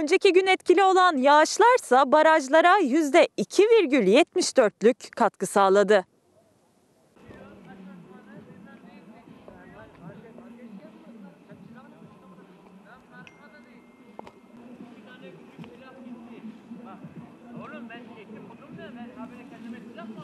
Önceki gün etkili olan yağışlarsa barajlara %2,74'lük katkı sağladı. Oğlum ben çektim buldum da ben haberi kendime silah mı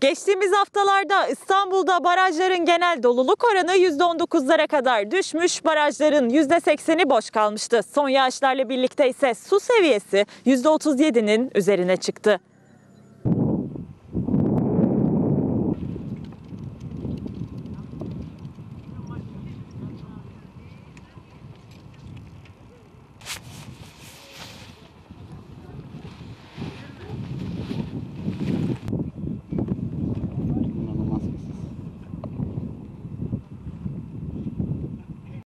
Geçtiğimiz haftalarda İstanbul'da barajların genel doluluk oranı %19'lara kadar düşmüş, barajların %80'i boş kalmıştı. Son yağışlarla birlikte ise su seviyesi %37'nin üzerine çıktı.